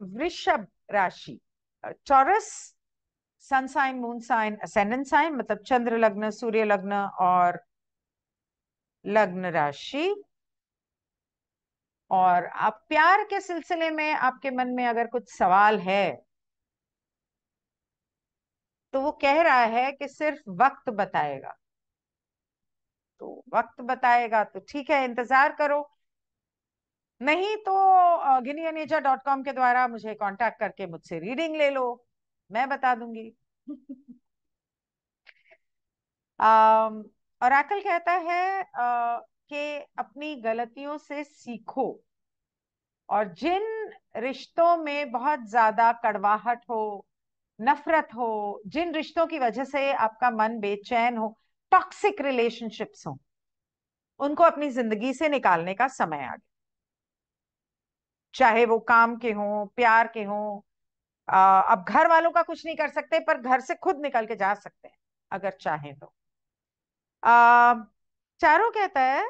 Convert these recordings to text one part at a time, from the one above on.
वृषभ राशि चौरस sun sign moon sign ascendant sign मतलब चंद्र लग्न, सूर्य लग्न और लग्न राशि। और आप प्यार के सिलसिले में आपके मन में अगर कुछ सवाल है तो वो कह रहा है कि सिर्फ़ वक्त बताएगा। तो वक्त बताएगा तो ठीक है, इंतज़ार करो। नहीं तो गिनियनेजा डॉट कॉम के द्वारा मुझे कांटेक्ट करके मुझसे रीडिंग ले लो। मैं बता दूँगी। और आकल कहता है कि अपनी गलतियों से सीखो और जिन रिश्तों में बहुत ज़्यादा कड़वाहट हो, नफरत हो, जिन रिश्तों की वजह से आपका मन बेचैन हो टॉक्सिक रिलेशनशिप्स हो, उनको अपनी ज़िंदगी से निकालने का समय आ गया। चाहे वो काम के हों प्यार के हों अब घर वालों का कुछ नहीं कर सकते पर घर से खुद निकल के जा सकते हैं अगर चाहें तो। आ, चारों कहता है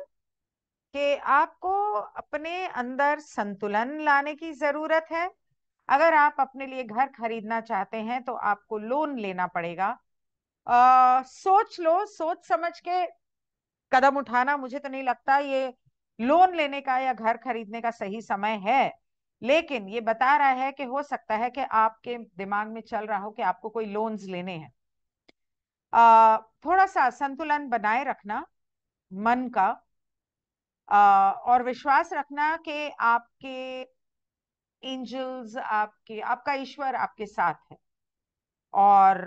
कि आपको अपने अंदर संतुलन लाने की ज़रूरत है। अगर आप अपने लिए घर खरीदना चाहते हैं तो आपको लोन लेना पड़ेगा। आ, सोच लो सोच समझ के कदम उठाना मुझे तो नहीं लगता ये लोन लेने का या घर खरीदने का सही समय है लेकिन ये बता रहा है कि हो सकता है कि आपके दिमाग में चल रहा हो कि आपको कोई लोन्स लेने हैं। थोड़ा सा संतुलन बनाए रखना मन का आ, और विश्वास रखना कि आपके एंजल्स आपके आपका ईश्वर आपके साथ है। और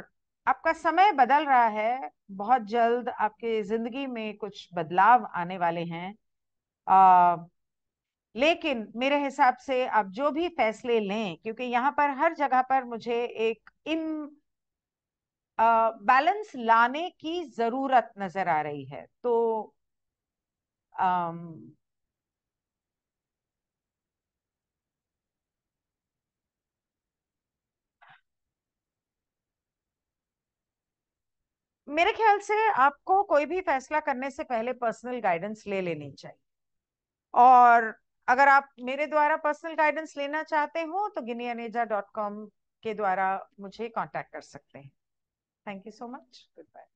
आपका समय बदल रहा है बहुत जल्द आपके ज़िंदगी में कुछ बदलाव आने वाले हैं। आ, लेकिन मेरे हिसाब से आप जो भी फैसले लें क्योंकि यहाँ पर हर जगह पर मुझे एक इन बैलेंस लाने की ज़रूरत नज़र आ रही है। तो मेरे ख्याल से आपको कोई भी फैसला करने से पहले पर्सनल गाइडेंस ले लेनी चाहिए। और अगर आप मेरे द्वारा पर्सनल गाइडेंस लेना चाहते हो तो गिनी डॉट कॉम के द्वारा मुझे कांटेक्ट कर सकते हैं। Thank you so much goodbye